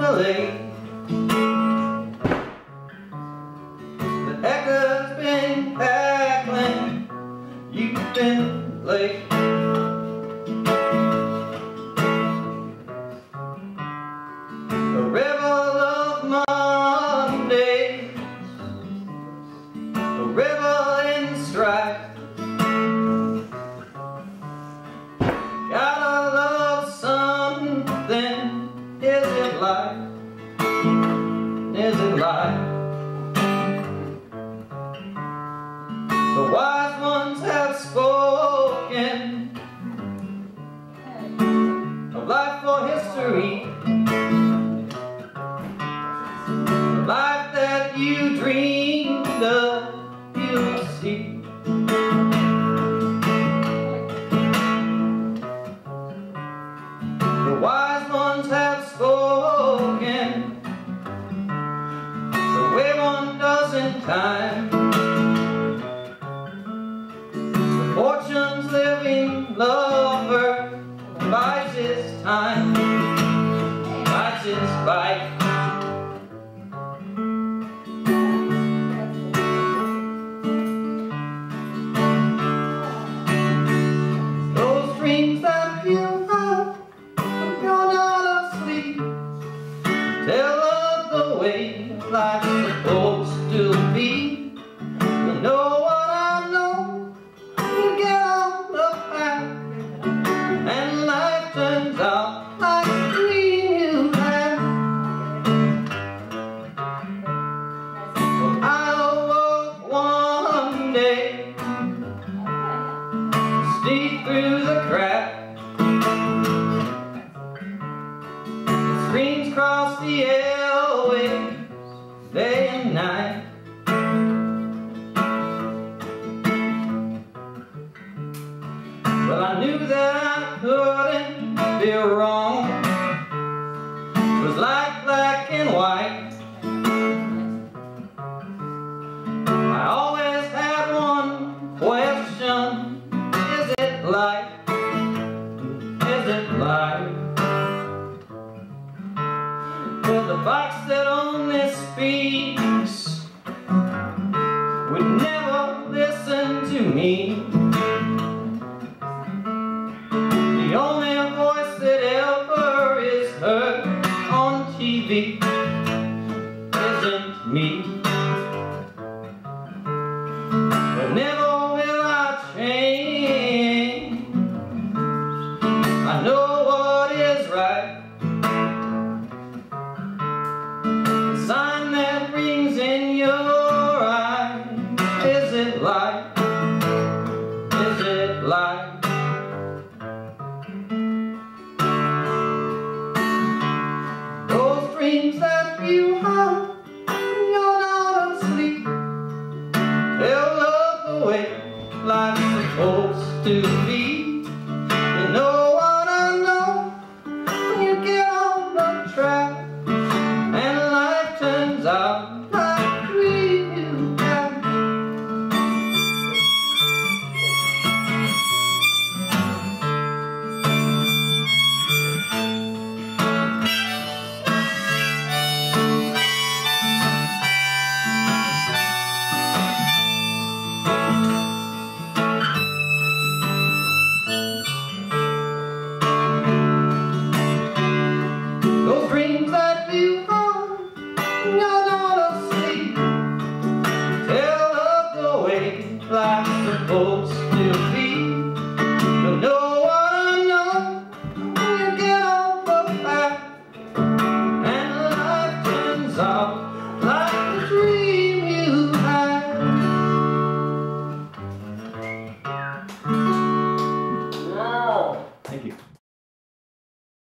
this. The echo's been cackling, you've been late. Is it life? Is it time. Bites his bite Those dreams that you have you're not asleep Tell of the way life's supposed Sneak through the crack The screens cross the airways Day and night life? Is it life? Well, the box that only speaks Would never listen to me The only voice that ever is heard on TV Isn't me dreams that you have. supposed still be